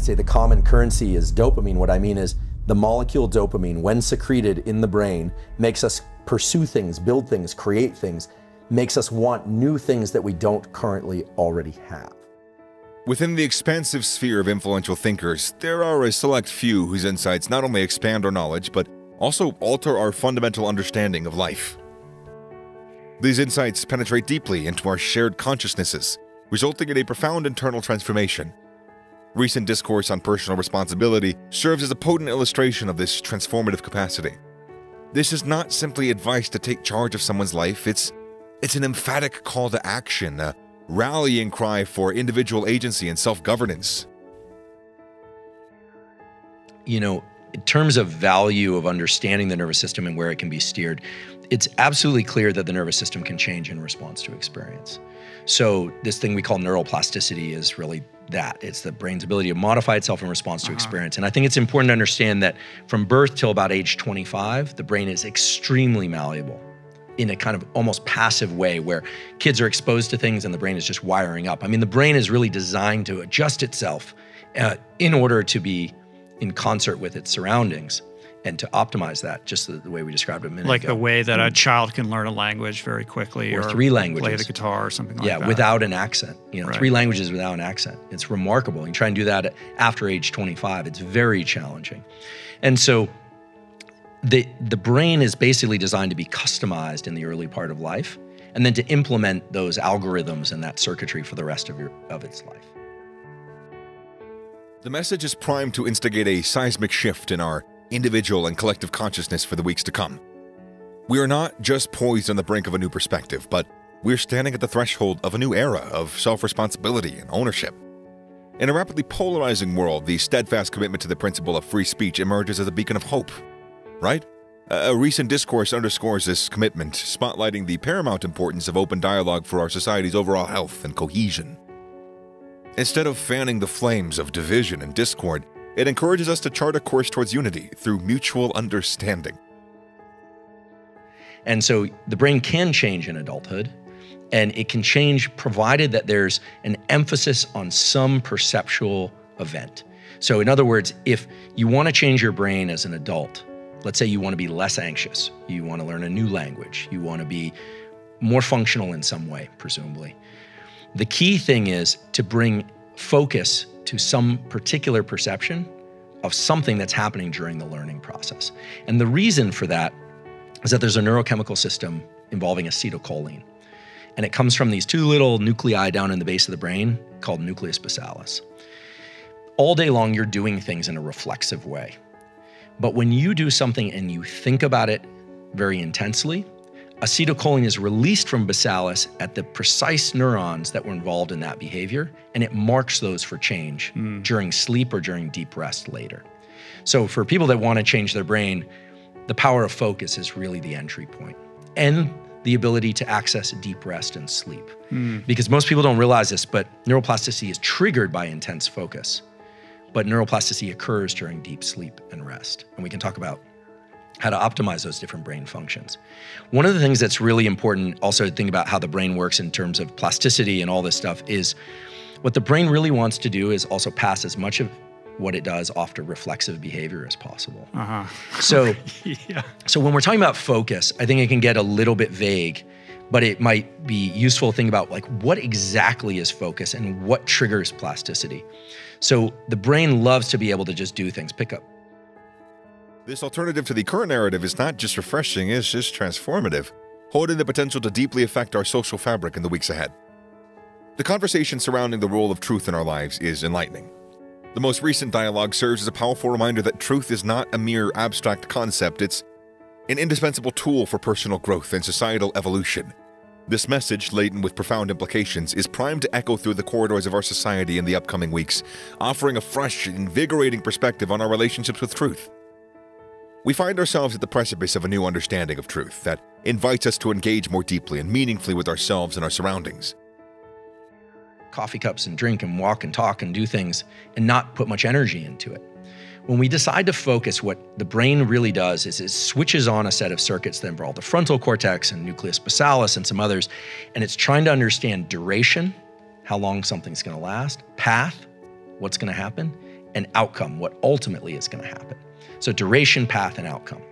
say the common currency is dopamine, what I mean is the molecule dopamine, when secreted in the brain, makes us pursue things, build things, create things, makes us want new things that we don't currently already have. Within the expansive sphere of influential thinkers, there are a select few whose insights not only expand our knowledge, but also alter our fundamental understanding of life. These insights penetrate deeply into our shared consciousnesses, resulting in a profound internal transformation. Recent discourse on personal responsibility serves as a potent illustration of this transformative capacity. This is not simply advice to take charge of someone's life, it's, it's an emphatic call to action, a rallying cry for individual agency and self governance. You know, in terms of value of understanding the nervous system and where it can be steered, it's absolutely clear that the nervous system can change in response to experience. So, this thing we call neuroplasticity is really that. It's the brain's ability to modify itself in response to uh-huh. experience. And I think it's important to understand that from birth till about age 25, the brain is extremely malleable in a kind of almost passive way where kids are exposed to things and the brain is just wiring up. I mean, the brain is really designed to adjust itself uh, in order to be in concert with its surroundings and to optimize that, just the, the way we described it a minute like ago. the way that a mm. child can learn a language very quickly, or, or three languages, play the guitar or something like yeah, that. Yeah, without an accent. You know, right. three languages without an accent. It's remarkable. You try and do that after age 25. It's very challenging, and so the the brain is basically designed to be customized in the early part of life, and then to implement those algorithms and that circuitry for the rest of your of its life. The message is primed to instigate a seismic shift in our individual and collective consciousness for the weeks to come. We are not just poised on the brink of a new perspective, but we're standing at the threshold of a new era of self responsibility and ownership. In a rapidly polarizing world, the steadfast commitment to the principle of free speech emerges as a beacon of hope, right? A recent discourse underscores this commitment, spotlighting the paramount importance of open dialogue for our society's overall health and cohesion. Instead of fanning the flames of division and discord, it encourages us to chart a course towards unity through mutual understanding. And so the brain can change in adulthood, and it can change provided that there's an emphasis on some perceptual event. So, in other words, if you want to change your brain as an adult, let's say you want to be less anxious, you want to learn a new language, you want to be more functional in some way, presumably. The key thing is to bring focus to some particular perception of something that's happening during the learning process. And the reason for that is that there's a neurochemical system involving acetylcholine. And it comes from these two little nuclei down in the base of the brain called nucleus basalis. All day long, you're doing things in a reflexive way. But when you do something and you think about it very intensely, acetylcholine is released from basalis at the precise neurons that were involved in that behavior, and it marks those for change mm. during sleep or during deep rest later. So, for people that want to change their brain, the power of focus is really the entry point, and the ability to access deep rest and sleep. Mm. Because most people don't realize this, but neuroplasticity is triggered by intense focus. But neuroplasticity occurs during deep sleep and rest. And we can talk about how to optimize those different brain functions. One of the things that's really important also to think about how the brain works in terms of plasticity and all this stuff is what the brain really wants to do is also pass as much of what it does off to reflexive behavior as possible. Uh-huh. So, yeah. so when we're talking about focus, I think it can get a little bit vague, but it might be useful to think about like what exactly is focus and what triggers plasticity. So the brain loves to be able to just do things, pick up this alternative to the current narrative is not just refreshing, it's just transformative, holding the potential to deeply affect our social fabric in the weeks ahead. The conversation surrounding the role of truth in our lives is enlightening. The most recent dialogue serves as a powerful reminder that truth is not a mere abstract concept, it's an indispensable tool for personal growth and societal evolution. This message, laden with profound implications, is primed to echo through the corridors of our society in the upcoming weeks, offering a fresh, invigorating perspective on our relationships with truth. We find ourselves at the precipice of a new understanding of truth that invites us to engage more deeply and meaningfully with ourselves and our surroundings. Coffee cups and drink and walk and talk and do things and not put much energy into it. When we decide to focus, what the brain really does is it switches on a set of circuits that involve the frontal cortex and nucleus basalis and some others, and it's trying to understand duration, how long something's going to last, path, what's going to happen, and outcome, what ultimately is going to happen. So duration, path, and outcome.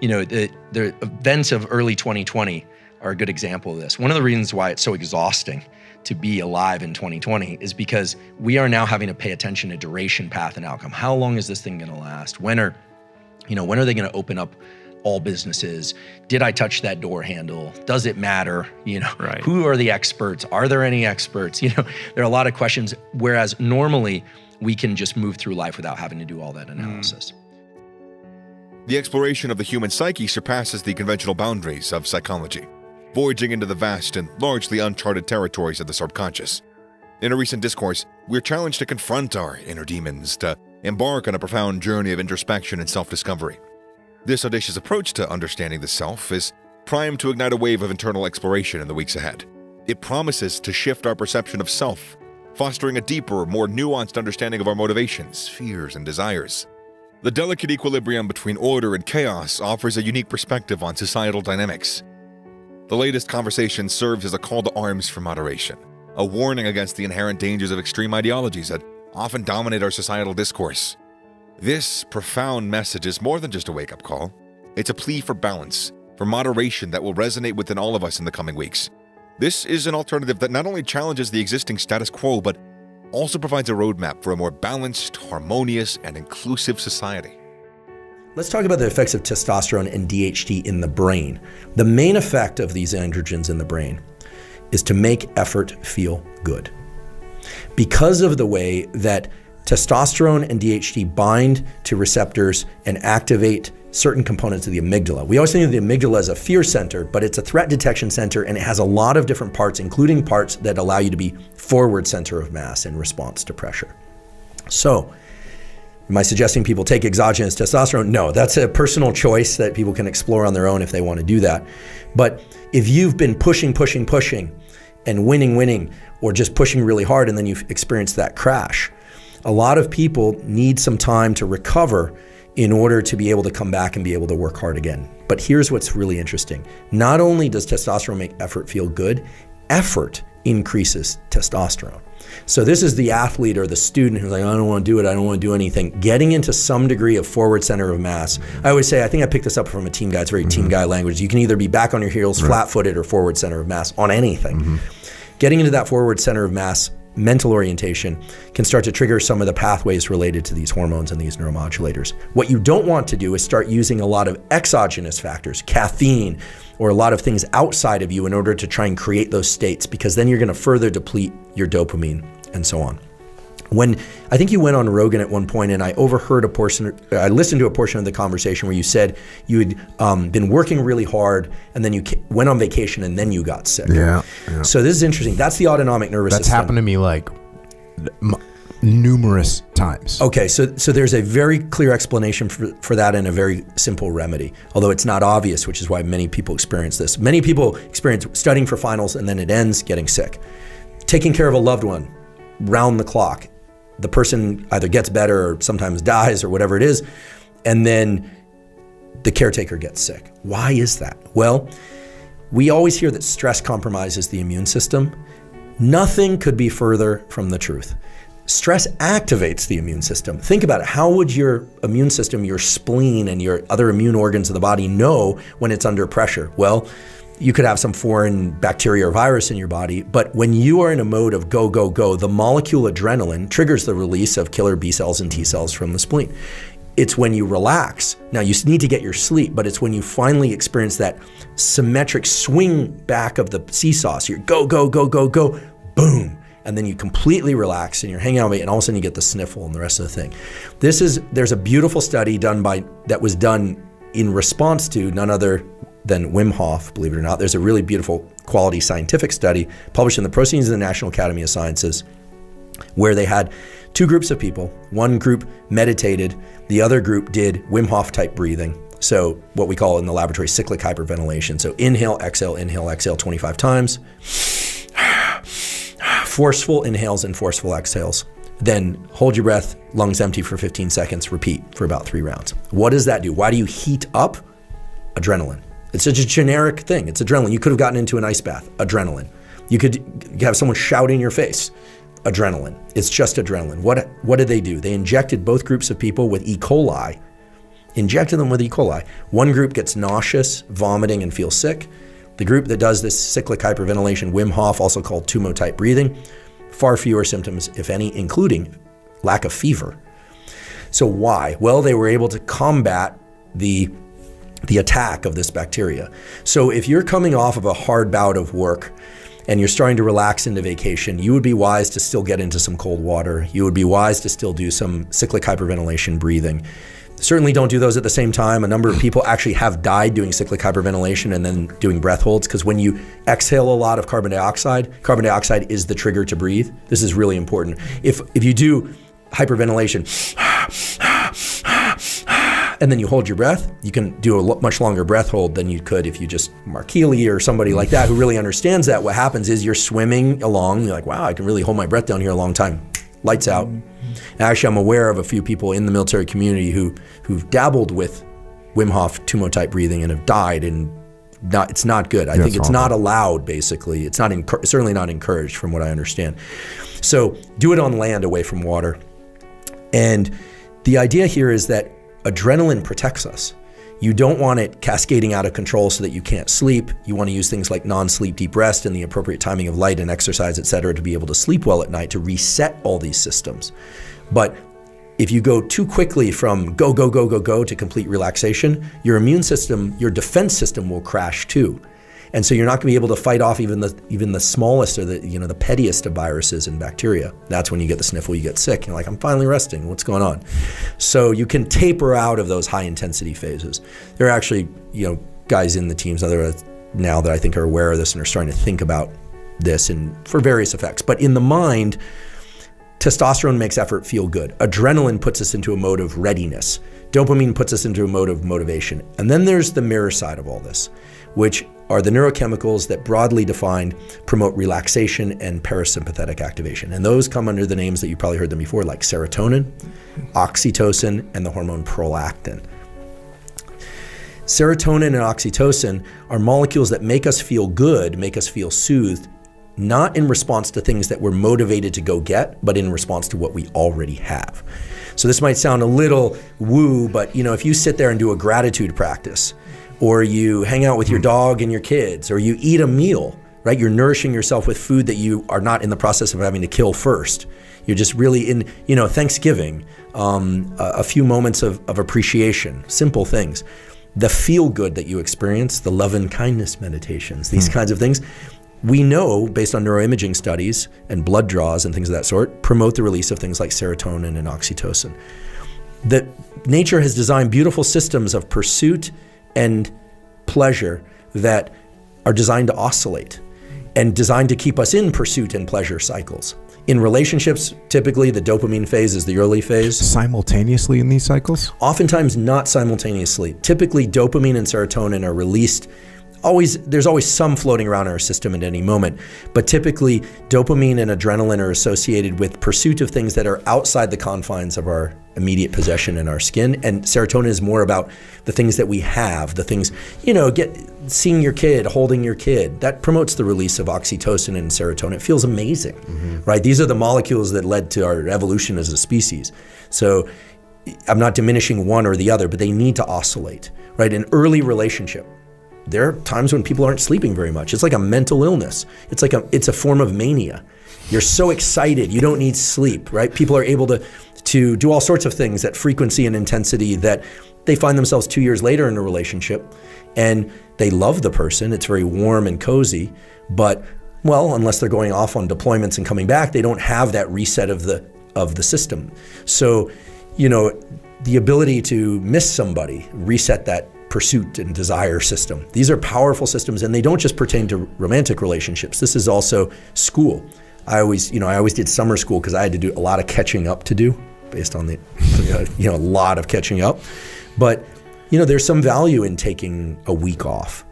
You know, the, the events of early 2020 are a good example of this. One of the reasons why it's so exhausting to be alive in 2020 is because we are now having to pay attention to duration, path, and outcome. How long is this thing going to last? When are, you know, when are they going to open up all businesses? Did I touch that door handle? Does it matter? You know, Right. who are the experts? Are there any experts? You know, there are a lot of questions. Whereas normally we can just move through life without having to do all that analysis. The exploration of the human psyche surpasses the conventional boundaries of psychology, voyaging into the vast and largely uncharted territories of the subconscious. In a recent discourse, we're challenged to confront our inner demons, to embark on a profound journey of introspection and self discovery. This audacious approach to understanding the self is primed to ignite a wave of internal exploration in the weeks ahead. It promises to shift our perception of self, fostering a deeper, more nuanced understanding of our motivations, fears, and desires. The delicate equilibrium between order and chaos offers a unique perspective on societal dynamics. The latest conversation serves as a call to arms for moderation, a warning against the inherent dangers of extreme ideologies that often dominate our societal discourse. This profound message is more than just a wake up call, it's a plea for balance, for moderation that will resonate within all of us in the coming weeks. This is an alternative that not only challenges the existing status quo, but also provides a roadmap for a more balanced, harmonious, and inclusive society. Let's talk about the effects of testosterone and DHT in the brain. The main effect of these androgens in the brain is to make effort feel good. Because of the way that testosterone and DHT bind to receptors and activate certain components of the amygdala. We always think of the amygdala as a fear center, but it's a threat detection center and it has a lot of different parts, including parts that allow you to be forward center of mass in response to pressure. So, Am I suggesting people take exogenous testosterone? No, that's a personal choice that people can explore on their own if they want to do that. But if you've been pushing, pushing, pushing, and winning, winning, or just pushing really hard and then you've experienced that crash, a lot of people need some time to recover in order to be able to come back and be able to work hard again. But here's what's really interesting not only does testosterone make effort feel good, effort increases testosterone. So this is the athlete or the student who's like, I don't want to do it, I don't want to do anything. Getting into some degree of forward center of mass. I always say, I think I picked this up from a team guy. It's very team mm-hmm. guy language. You can either be back on your heels, flat-footed, or forward center of mass on anything. Mm-hmm. Getting into that forward center of mass mental orientation can start to trigger some of the pathways related to these hormones and these neuromodulators. What you don't want to do is start using a lot of exogenous factors, caffeine, or a lot of things outside of you in order to try and create those states because then you're going to further deplete your dopamine and so on. When I think you went on Rogan at one point, and I overheard a portion, I listened to a portion of the conversation where you said you had um, been working really hard, and then you ca- went on vacation, and then you got sick. Yeah, yeah. So this is interesting. That's the autonomic nervous That's system. happened to me like m- numerous times. Okay, so so there's a very clear explanation for, for that and a very simple remedy. Although it's not obvious, which is why many people experience this. Many people experience studying for finals and then it ends getting sick. Taking care of a loved one round the clock. The person either gets better or sometimes dies or whatever it is, and then the caretaker gets sick. Why is that? Well, we always hear that stress compromises the immune system. Nothing could be further from the truth. Stress activates the immune system. Think about it. How would your immune system, your spleen, and your other immune organs of the body know when it's under pressure? Well, you could have some foreign bacteria or virus in your body, but when you are in a mode of go, go, go, the molecule adrenaline triggers the release of killer B cells and T cells from the spleen. It's when you relax. Now, you need to get your sleep, but it's when you finally experience that symmetric swing back of the seesaw. So you're go, go, go, go, go, boom. And then you completely relax and you're hanging out, and all of a sudden you get the sniffle and the rest of the thing. This is, there's a beautiful study done by, that was done in response to none other than Wim Hof, believe it or not. There's a really beautiful quality scientific study published in the Proceedings of the National Academy of Sciences where they had two groups of people. One group meditated, the other group did Wim Hof type breathing. So, what we call in the laboratory cyclic hyperventilation. So, inhale, exhale, inhale, exhale 25 times. Forceful inhales and forceful exhales. Then hold your breath, lungs empty for 15 seconds, repeat for about three rounds. What does that do? Why do you heat up? Adrenaline. It's such a generic thing. It's adrenaline. You could have gotten into an ice bath. Adrenaline. You could have someone shout in your face. adrenaline. It's just adrenaline. What what did they do? They injected both groups of people with E. coli. Injected them with E. coli. One group gets nauseous, vomiting, and feels sick. The group that does this cyclic hyperventilation, Wim Hof, also called Tumo type breathing, far fewer symptoms, if any, including lack of fever. So why? Well, they were able to combat the the attack of this bacteria. So if you're coming off of a hard bout of work and you're starting to relax into vacation, you would be wise to still get into some cold water. You would be wise to still do some cyclic hyperventilation breathing. Certainly don't do those at the same time. A number of people actually have died doing cyclic hyperventilation and then doing breath holds because when you exhale a lot of carbon dioxide, carbon dioxide is the trigger to breathe. This is really important. If if you do hyperventilation and then you hold your breath, you can do a much longer breath hold than you could if you just Mark Healey or somebody like that who really understands that. What happens is you're swimming along, you're like, wow, I can really hold my breath down here a long time. Lights out. Mm-hmm. Actually, I'm aware of a few people in the military community who who've dabbled with Wim Hof Tumo type breathing and have died and not, it's not good. I Yeah, think it's it's not allowed. Basically, it's not certainly not encouraged, from what I understand. So do it on land, away from water. And the idea here is that adrenaline protects us. You don't want it cascading out of control so that you can't sleep. You want to use things like non-sleep deep rest and the appropriate timing of light and exercise, et cetera, to be able to sleep well at night to reset all these systems. But if you go too quickly from go, go, go, go, go to complete relaxation, your immune system, your defense system will crash too. And so you're not going to be able to fight off even the even the smallest or the you know the pettiest of viruses and bacteria. That's when you get the sniffle, you get sick. You're like, I'm finally resting. What's going on? So you can taper out of those high intensity phases. There are actually you know guys in the teams now that are- now that I think are aware of this and are starting to think about this and for various effects. But in the mind, testosterone makes effort feel good. Adrenaline puts us into a mode of readiness. Dopamine puts us into a mode of motivation. And then there's the mirror side of all this, which are the neurochemicals that broadly defined promote relaxation and parasympathetic activation. And those come under the names that you probably heard them before, like serotonin, oxytocin, and the hormone prolactin. Serotonin and oxytocin are molecules that make us feel good, make us feel soothed, not in response to things that we're motivated to go get, but in response to what we already have. So this might sound a little woo, but you know, if you sit there and do a gratitude practice, or you hang out with your dog and your kids, or you eat a meal, right? You're nourishing yourself with food that you are not in the process of having to kill first. You're just really in, you know, Thanksgiving, um, a, a few moments of, of appreciation, simple things. The feel good that you experience, the love and kindness meditations, these kinds of things, we know based on neuroimaging studies and blood draws and things of that sort, promote the release of things like serotonin and oxytocin. That nature has designed beautiful systems of pursuit and pleasure that are designed to oscillate and designed to keep us in pursuit and pleasure cycles. In relationships, typically the dopamine phase is the early phase. Simultaneously in these cycles? Oftentimes not simultaneously. Typically dopamine and serotonin are released always there's always some floating around in our system at any moment, but typically dopamine and adrenaline are associated with pursuit of things that are outside the confines of our immediate possession in our skin and serotonin is more about the things that we have, the things, you know, get seeing your kid, holding your kid. That promotes the release of oxytocin and serotonin. It feels amazing. Mm-hmm. Right? These are the molecules that led to our evolution as a species. So I'm not diminishing one or the other, but they need to oscillate, right? An early relationship. There are times when people aren't sleeping very much. It's like a mental illness. It's like a it's a form of mania. You're so excited, you don't need sleep, right? People are able to to do all sorts of things at frequency and intensity that they find themselves 2 years later in a relationship and they love the person. It's very warm and cozy, but well, unless they're going off on deployments and coming back, they don't have that reset of the of the system. So, you know, the ability to miss somebody, reset that pursuit and desire system. These are powerful systems and they don't just pertain to romantic relationships. This is also school. I always, you know, I always did summer school because I had to do a lot of catching up to do based on the, you know, a lot of catching up. But, you know, there's some value in taking a week off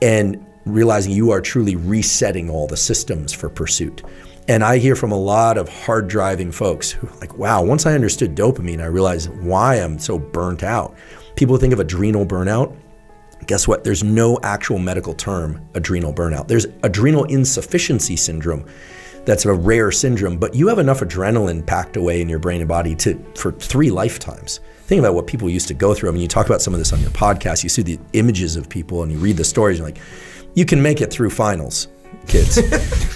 and realizing you are truly resetting all the systems for pursuit. And I hear from a lot of hard driving folks who like, wow, once I understood dopamine, I realized why I'm so burnt out. People think of adrenal burnout. Guess what? There's no actual medical term, adrenal burnout. There's adrenal insufficiency syndrome. That's a rare syndrome, but you have enough adrenaline packed away in your brain and body to for three lifetimes. Think about what people used to go through. I mean, you talk about some of this on your podcast. You see the images of people and you read the stories. And like, you can make it through finals, kids.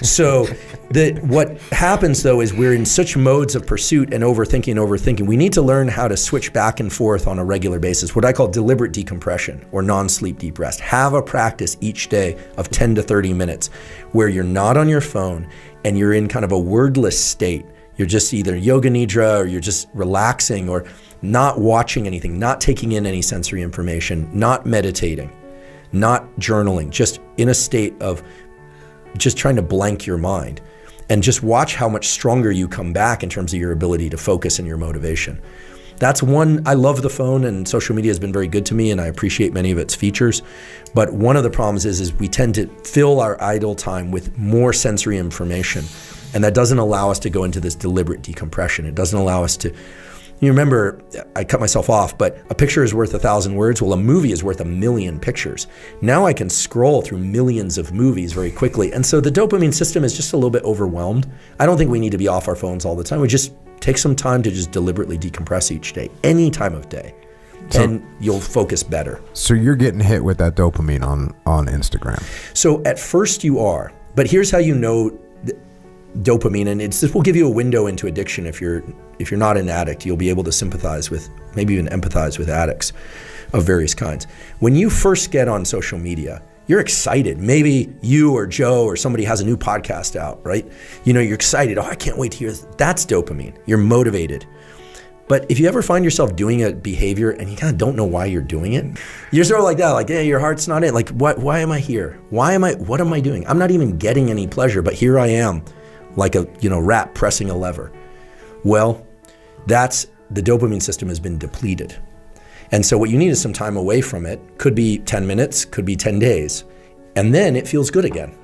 so, the what happens though is we're in such modes of pursuit and overthinking, and overthinking. We need to learn how to switch back and forth on a regular basis. What I call deliberate decompression or non-sleep deep rest. Have a practice each day of 10 to 30 minutes where you're not on your phone and you're in kind of a wordless state. You're just either yoga nidra or you're just relaxing or not watching anything, not taking in any sensory information, not meditating, not journaling, just in a state of just trying to blank your mind and just watch how much stronger you come back in terms of your ability to focus and your motivation. That's one, I love the phone and social media has been very good to me and I appreciate many of its features. But one of the problems is, is we tend to fill our idle time with more sensory information. And that doesn't allow us to go into this deliberate decompression. It doesn't allow us to you remember, I cut myself off, but a picture is worth a thousand words. Well, a movie is worth a million pictures. Now I can scroll through millions of movies very quickly. And so the dopamine system is just a little bit overwhelmed. I don't think we need to be off our phones all the time. We just take some time to just deliberately decompress each day, any time of day. So- and you'll focus better. So you're getting hit with that dopamine on on Instagram. So at first you are, but here's how you know dopamine, and it's this will give you a window into addiction. If you're if you're not an addict, you'll be able to sympathize with, maybe even empathize with addicts of various kinds. When you first get on social media, you're excited. Maybe you or Joe or somebody has a new podcast out, right? You know, you're excited. Oh, I can't wait to hear. This. That's dopamine. You're motivated. But if you ever find yourself doing a behavior and you kind of don't know why you're doing it, you're sort of like that, like, yeah, your heart's not in. Like, what? Why am I here? Why am I? What am I doing? I'm not even getting any pleasure, but here I am, like a you know rat pressing a lever. Well, that's the dopamine system has been depleted, and so what you need is some time away from it. Could be 10 minutes, could be 10 days, and then it feels good again.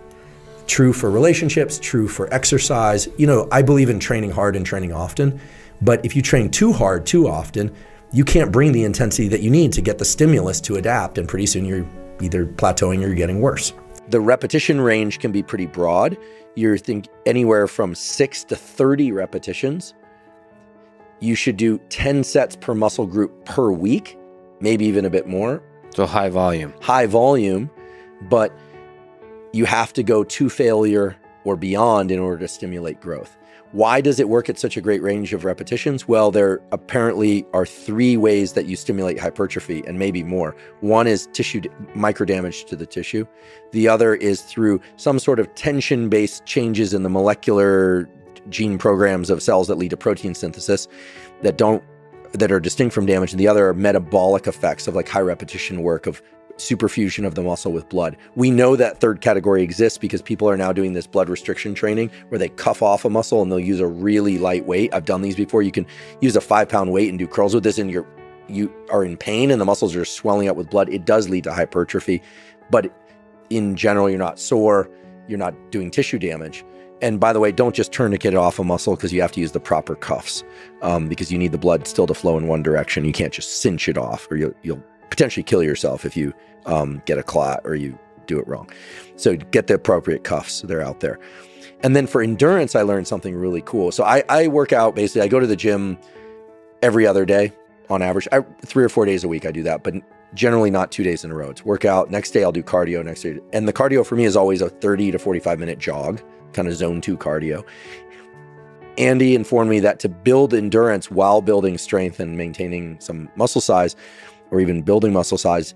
True for relationships, true for exercise. You know, I believe in training hard and training often, but if you train too hard too often, you can't bring the intensity that you need to get the stimulus to adapt, and pretty soon you're either plateauing or you're getting worse. The repetition range can be pretty broad. You're think anywhere from six to 30 repetitions. You should do 10 sets per muscle group per week, maybe even a bit more So high volume. high volume, but you have to go to failure or beyond in order to stimulate growth. Why does it work at such a great range of repetitions? Well, there apparently are three ways that you stimulate hypertrophy and maybe more. One is tissue micro damage to the tissue. The other is through some sort of tension based changes in the molecular gene programs of cells that lead to protein synthesis that don't that are distinct from damage and the other are metabolic effects of like high repetition work of superfusion of the muscle with blood. We know that third category exists because people are now doing this blood restriction training where they cuff off a muscle and they'll use a really light weight. I've done these before. You can use a five pound weight and do curls with this and you're you are in pain and the muscles are swelling up with blood. It does lead to hypertrophy, but in general, you're not sore, you're not doing tissue damage. And by the way, don't just tourniquet off a muscle because you have to use the proper cuffs um, because you need the blood still to flow in one direction. You can't just cinch it off or you'll, you'll potentially kill yourself if you um, get a clot or you do it wrong. So get the appropriate cuffs. They're out there. And then for endurance, I learned something really cool. So I, I work out basically, I go to the gym every other day on average. I, three or four days a week, I do that, but generally not two days in a row. It's workout. Next day, I'll do cardio. Next day. And the cardio for me is always a 30 to 45 minute jog, kind of zone two cardio. Andy informed me that to build endurance while building strength and maintaining some muscle size, or even building muscle size,